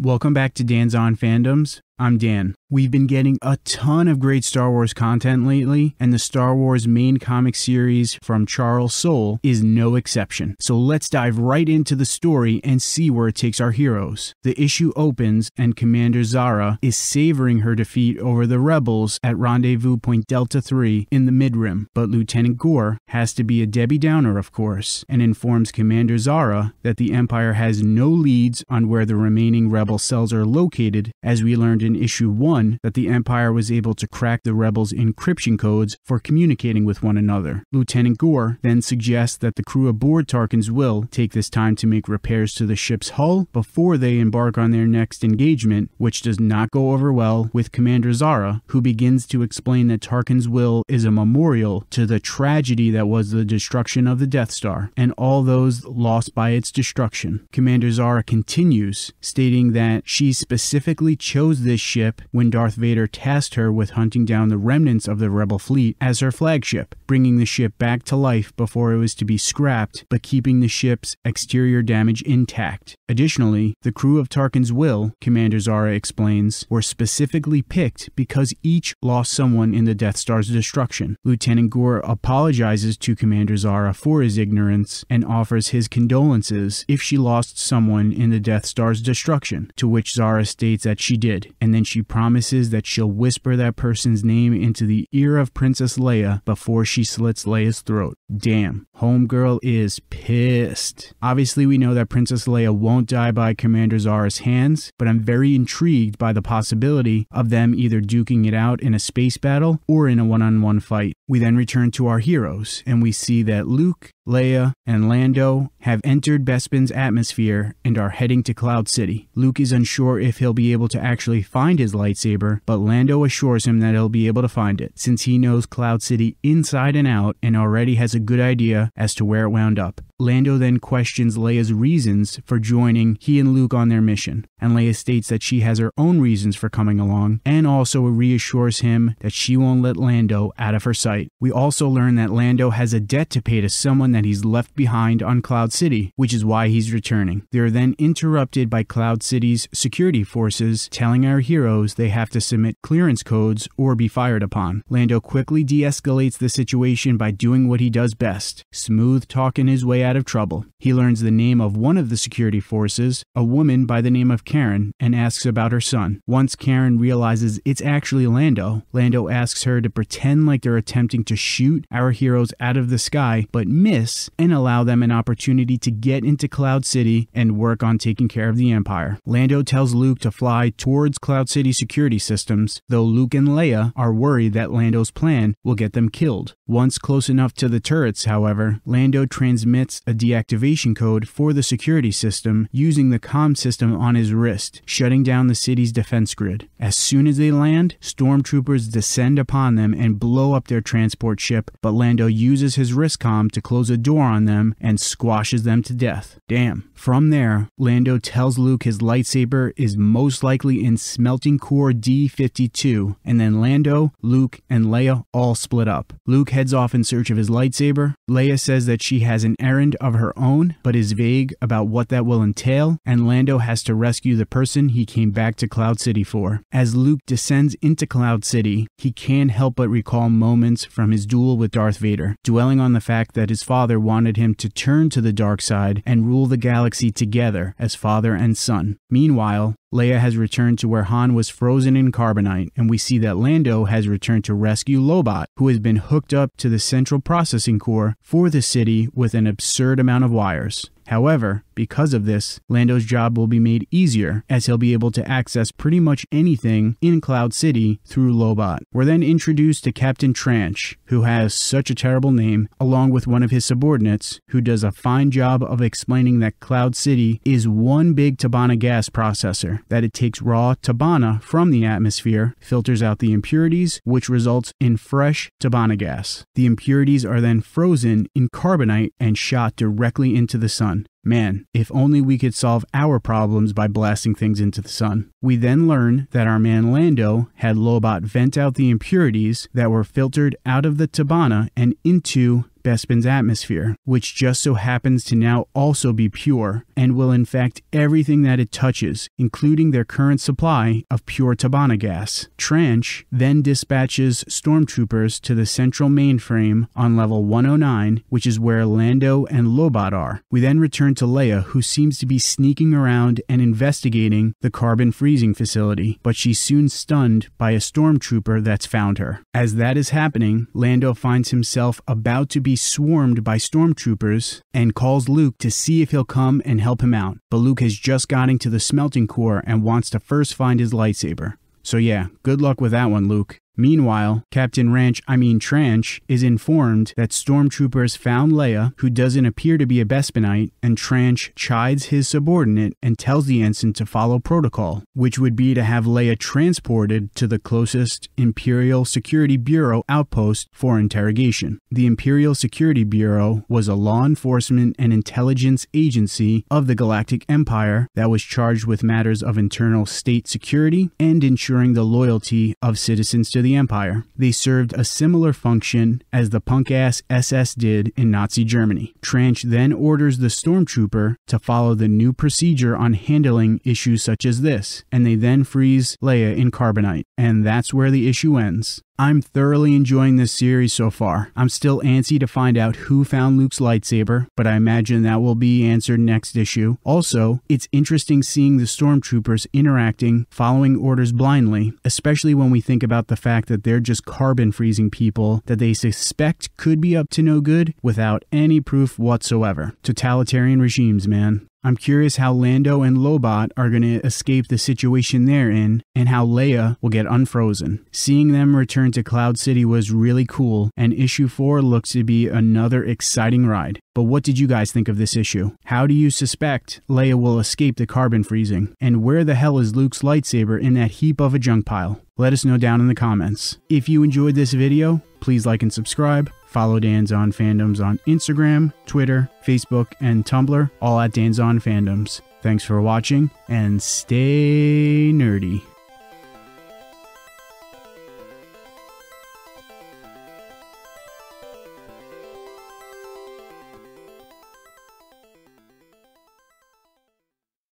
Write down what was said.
Welcome back to Dan's On Fandoms. I'm Dan. We've been getting a ton of great Star Wars content lately, and the Star Wars main comic series from Charles Soule is no exception. So let's dive right into the story and see where it takes our heroes. The issue opens, and Commander Zahra is savoring her defeat over the rebels at Rendezvous Point Delta 3 in the Mid Rim, but Lieutenant Gore has to be a Debbie Downer, of course, and informs Commander Zahra that the Empire has no leads on where the remaining rebel cells are located, as we learned in issue 1 that the Empire was able to crack the rebels' encryption codes for communicating with one another. Lieutenant Gore then suggests that the crew aboard Tarkin's Will take this time to make repairs to the ship's hull before they embark on their next engagement, which does not go over well with Commander Zahra, who begins to explain that Tarkin's Will is a memorial to the tragedy that was the destruction of the Death Star and all those lost by its destruction. Commander Zara continues, stating that she specifically chose this ship when Darth Vader tasked her with hunting down the remnants of the Rebel fleet as her flagship, bringing the ship back to life before it was to be scrapped, but keeping the ship's exterior damage intact. Additionally, the crew of Tarkin's Will, Commander Zahra explains, were specifically picked because each lost someone in the Death Star's destruction. Lieutenant Gore apologizes to Commander Zahra for his ignorance and offers his condolences if she lost someone in the Death Star's destruction, to which Zahra states that she did, and then she promises that she'll whisper that person's name into the ear of Princess Leia before she slits Leia's throat. Damn, Homegirl is pissed. Obviously, we know that Princess Leia won't die by Commander Zahra's hands, but I'm very intrigued by the possibility of them either duking it out in a space battle or in a one on one fight. We then return to our heroes, and we see that Luke, Leia, and Lando have entered Bespin's atmosphere and are heading to Cloud City. Luke is unsure if he'll be able to actually find his lightsaber, but Lando assures him that he'll be able to find it, since he knows Cloud City inside and out and already has a good idea as to where it wound up. Lando then questions Leia's reasons for joining he and Luke on their mission, and Leia states that she has her own reasons for coming along, and also reassures him that she won't let Lando out of her sight. We also learn that Lando has a debt to pay to someone that he's left behind on Cloud City, which is why he's returning. They are then interrupted by Cloud City's security forces telling our heroes they have to submit clearance codes or be fired upon. Lando quickly de escalates the situation by doing what he does best smooth talking his way out of trouble. He learns the name of one of the security forces, a woman by the name of Karen, and asks about her son. Once Karen realizes it's actually Lando, Lando asks her to pretend like they're attempting to shoot our heroes out of the sky, but miss, and allow them an opportunity to get into Cloud City and work on taking care of the Empire. Lando tells Luke to fly towards Cloud City security systems, though Luke and Leia are worried that Lando's plan will get them killed. Once close enough to the turrets, however, Lando transmits a deactivation code for the security system using the comm system on his wrist, shutting down the city's defense grid. As soon as they land, stormtroopers descend upon them and blow up their transport ship, but Lando uses his wrist comm to close a door on them and squashes them to death. Damn. From there, Lando tells Luke his lightsaber is most likely in Smelting Core D52, and then Lando, Luke, and Leia all split up. Luke heads off in search of his lightsaber. Leia says that she has an errand of her own, but is vague about what that will entail, and Lando has to rescue the person he came back to Cloud City for. As Luke descends into Cloud City, he can't help but recall moments from his duel with Darth Vader, dwelling on the fact that his father wanted him to turn to the dark side and rule the galaxy together as father and son. Meanwhile, Leia has returned to where Han was frozen in carbonite, and we see that Lando has returned to rescue Lobot, who has been hooked up to the central processing core for the city with an absurd amount of wires. However, because of this, Lando's job will be made easier as he'll be able to access pretty much anything in Cloud City through Lobot. We're then introduced to Captain Tranch, who has such a terrible name, along with one of his subordinates, who does a fine job of explaining that Cloud City is one big Tibanna gas processor, that it takes raw Tibanna from the atmosphere, filters out the impurities, which results in fresh Tibanna gas. The impurities are then frozen in carbonite and shot directly into the sun. Man, if only we could solve our problems by blasting things into the sun. We then learn that our man Lando had Lobot vent out the impurities that were filtered out of the Tibanna and into Bespin's atmosphere, which just so happens to now also be pure and will infect everything that it touches, including their current supply of pure Tibanna gas. Tranche then dispatches stormtroopers to the central mainframe on level 109, which is where Lando and Lobot are. We then return to Leia, who seems to be sneaking around and investigating the carbon freezing facility, but she's soon stunned by a stormtrooper that's found her. As that is happening, Lando finds himself about to be swarmed by stormtroopers and calls Luke to see if he'll come and help him out. But Luke has just gotten to the smelting core and wants to first find his lightsaber. So yeah, good luck with that one, Luke. Meanwhile, Captain Ranch, I mean Tranche, is informed that stormtroopers found Leia, who doesn't appear to be a Bespinite, and Tranche chides his subordinate and tells the ensign to follow protocol, which would be to have Leia transported to the closest Imperial Security Bureau outpost for interrogation. The Imperial Security Bureau was a law enforcement and intelligence agency of the Galactic Empire that was charged with matters of internal state security and ensuring the loyalty of citizens to the the Empire. They served a similar function as the punk ass SS did in Nazi Germany. Tranche then orders the stormtrooper to follow the new procedure on handling issues such as this, and they then freeze Leia in carbonite. And that's where the issue ends. I'm thoroughly enjoying this series so far. I'm still antsy to find out who found Luke's lightsaber, but I imagine that will be answered next issue. Also, it's interesting seeing the stormtroopers interacting, following orders blindly, especially when we think about the fact that they're just carbon freezing people that they suspect could be up to no good without any proof whatsoever. Totalitarian regimes, man. I'm curious how Lando and Lobot are going to escape the situation they're in and how Leia will get unfrozen. Seeing them return to Cloud City was really cool, and issue 4 looks to be another exciting ride. But what did you guys think of this issue? How do you suspect Leia will escape the carbon freezing? And where the hell is Luke's lightsaber in that heap of a junk pile? Let us know down in the comments. If you enjoyed this video, please like and subscribe. Follow Dan's On Fandoms on Instagram, Twitter, Facebook, and Tumblr, all at Dan's On Fandoms. Thanks for watching and stay nerdy.